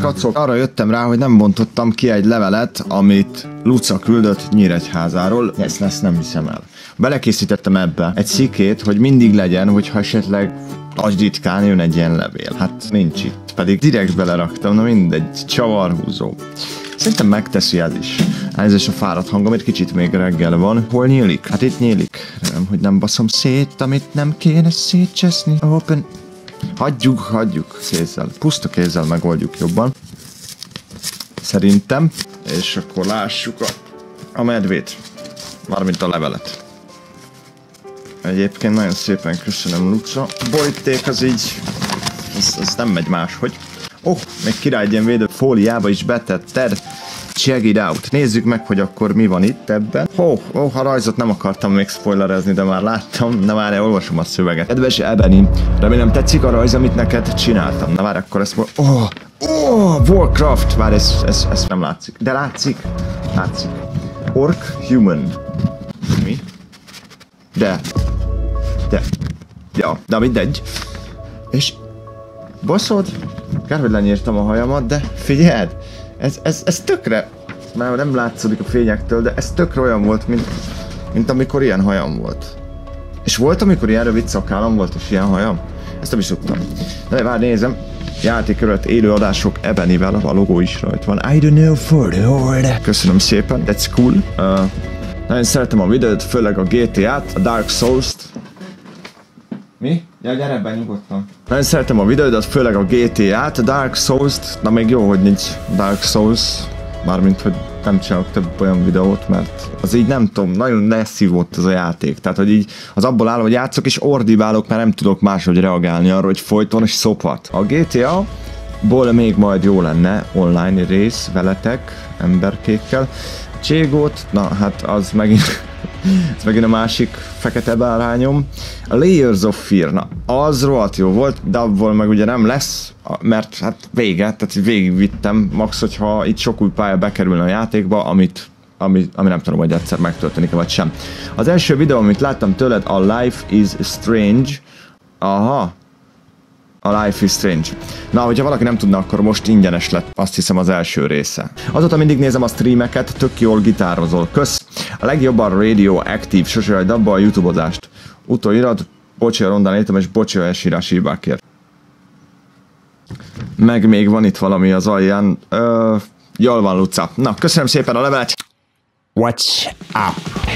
kacok, arra jöttem rá, hogy nem bontottam ki egy levelet, amit Luca küldött Nyíregyházáról. Ezt, ezt nem hiszem el. Belekészítettem ebbe egy szikét, hogy mindig legyen, hogyha esetleg nagy ritkán jön egy ilyen levél. Hát nincs itt. Pedig direkt beleraktam, na mindegy, csavarhúzó. Szerintem megteszi ez is. Is a fáradt hangom, egy kicsit még reggel van. Hol nyílik? Hát itt nyílik. Remélem, hogy nem baszom szét, amit nem kéne szétcseszni. Open. Hagyjuk, hagyjuk kézzel. Puszta kézzel megoldjuk jobban. Szerintem. És akkor lássuk a, a medvét. Mármint a levelet. Egyébként nagyon szépen köszönöm, Luca. Boríték az így... Ez, ez nem megy máshogy. Oh, még király ilyen védő fóliába is betetted. Check it out. Nézzük meg, hogy akkor mi van itt ebben. Oh, oh, a rajzot nem akartam még spoilerezni, de már láttam. Na már olvasom a szöveget. Kedves Ebony, remélem tetszik a rajz, amit neked csináltam. Na már akkor ezt Oh, oh, Warcraft. Már ez, ez, ez nem látszik. De látszik. Látszik. Orc Human. Mi? De. De. Ja, de mindegy. És Baszod? Kár, hogy lenyírtam a hajamat, de figyeld! Ez, ez, ez tökre... Már nem látszódik a fényektől, de ez tökre olyan volt, mint, mint amikor ilyen hajam volt. És volt, amikor ilyen rövid szakállam volt, és ilyen hajam? Ezt nem is tudtam. De már nézem. Játék előtt élő adások Ebenivel, a logó is rajta van. I don't know for the horde. Köszönöm szépen, that's cool. Uh, nagyon szeretem a videót, főleg a GTA-t, a Dark Souls-t. Mi? Ja, gyere be nyugodtan. Nagyon szeretem a videódat, főleg a GTA-t, Dark Souls-t, na még jó, hogy nincs Dark Souls, mármint, hogy nem csinálok több olyan videót, mert az így nem tudom, nagyon nesszív volt ez a játék. Tehát, hogy így az abból áll, hogy játszok és ordibálok, mert nem tudok máshogy reagálni arra, hogy folyton és szopat. A GTA ból még majd jó lenne online rész veletek, emberkékkel. Cségót, na hát az megint ez megint a másik fekete bárányom. A Layers of Fear, na, az rohadt jó volt, de abból meg ugye nem lesz, mert hát vége, tehát végigvittem, max, hogyha itt sok új pálya bekerülne a játékba, amit ami, ami nem tudom, hogy egyszer megtörténik vagy sem. Az első videó, amit láttam tőled, a Life is Strange. Aha, a Life is Strange. Na, hogyha valaki nem tudna, akkor most ingyenes lett, azt hiszem az első része. Azóta mindig nézem a streameket, tök jól gitározol. Kösz! A legjobban radioactive, sose hagyd abba a youtube-ozást. Utóirat, bocsi a rondán értem, és bocsi a esírási hibákért. Meg még van itt valami az alján. Ö, van, Luca. Na, köszönöm szépen a levelet. What's up?